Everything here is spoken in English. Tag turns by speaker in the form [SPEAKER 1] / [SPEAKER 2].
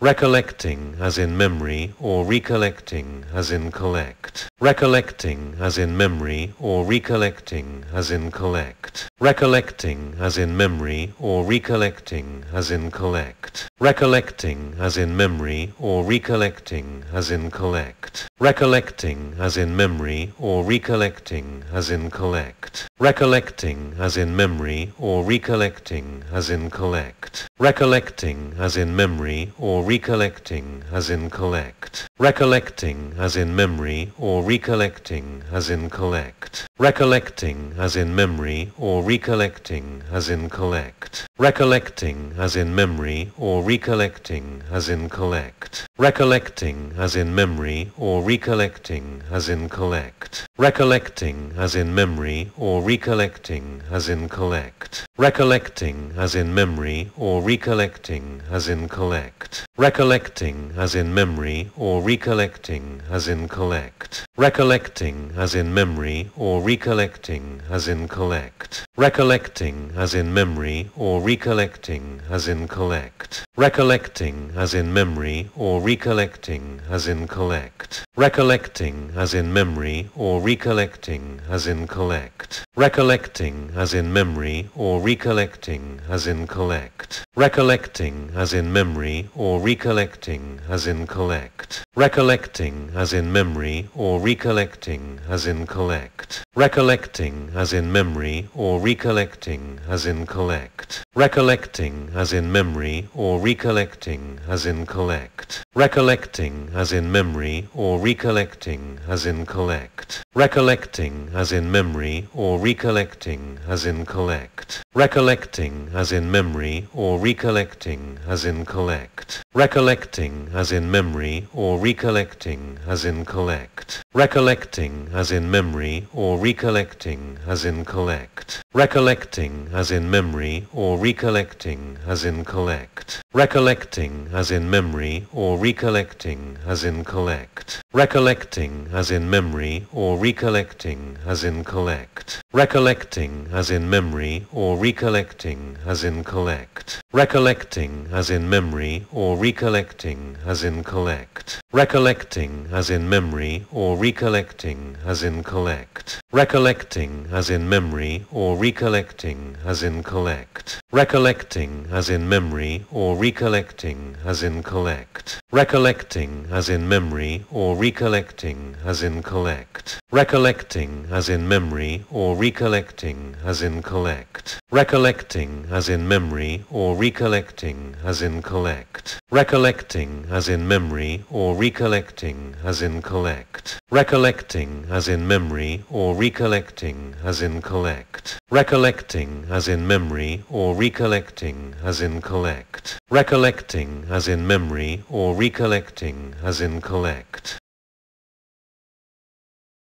[SPEAKER 1] recollecting as in memory or recollecting as in collect, recollecting as in memory or recollecting as in collect, recollecting as in memory or recollecting as in collect, recollecting as in memory or recollecting as in collect, recollecting as in memory or recollecting as in collect, recollecting as in memory or recollecting as in collect, recollecting as in memory or recollecting as in collect, recollecting as in memory or recollecting as in collect, recollecting as in memory or recollecting as in collect, recollecting as in memory or recollecting as in collect, recollecting as in memory or recollecting as in collect, recollecting as in memory or recollecting as in collect, recollecting as in memory or recollecting as in collect, recollecting as in memory or recollecting as in collect, recollecting as in memory or recollecting as in collect, recollecting as in memory or recollecting as in collect, recollecting as in memory or recollecting as in collect, recollecting as in memory or recollecting as in collect, recollecting as in memory or recollecting as in collect, recollecting as in memory or recollecting as in collect, recollecting as in memory or recollecting as in collect, recollecting as in memory or recollecting as in collect, recollecting as in memory or recollecting as in collect, recollecting as in memory or recollecting as in collect, recollecting as in memory or recollecting as in collect, recollecting as in memory or recollecting as in collect, recollecting as in memory or recollecting as in collect, recollecting as in memory or recollecting as in collect, recollecting as in memory or recollecting as in collect, recollecting as in memory or recollecting as in collect, recollecting as in memory or recollecting as in collect, recollecting as in memory or recollecting as in collect, recollecting as in memory or recollecting as in collect, recollecting as in memory or recollecting as in collect, recollecting as in memory or recollecting as in collect, recollecting as in memory or recollecting as in collect, recollecting as in memory or recollecting as in collect, recollecting as in memory or recollecting as in collect, recollecting as in memory or recollecting as in collect, recollecting as in memory or recollecting as in collect, recollecting as in memory or recollecting as in collect, recollecting as in memory or recollecting as in collect, recollecting as in memory or recollecting as in collect,